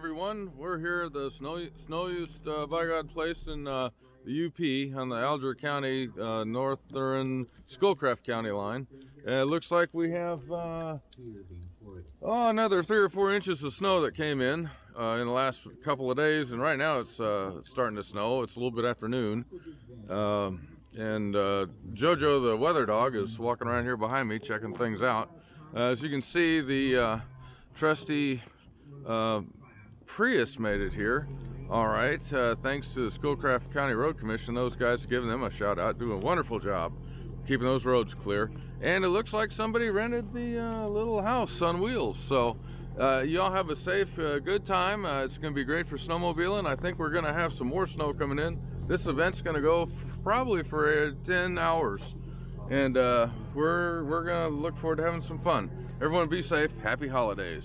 everyone. We're here at the Snow Snowiest uh, by God place in uh, the UP on the Alger County, uh, northern Schoolcraft County line. And it looks like we have uh, oh another three or four inches of snow that came in uh, in the last couple of days, and right now it's, uh, starting to snow. It's a little bit after noon. Um, and Jojo, the weather dog, is walking around here behind me checking things out. As you can see, the trusty uh, Prius made it here. All right, uh, thanks to the Schoolcraft County Road Commission, those guys are giving them a shout out, doing a wonderful job keeping those roads clear. And it looks like somebody rented the uh, little house on wheels. So uh, y'all have a safe, uh, good time. Uh, it's going to be great for snowmobiling. I think we're going to have some more snow coming in. This event's going to go probably for uh, 10 hours. And we're, we're going to look forward to having some fun. Everyone be safe. Happy holidays.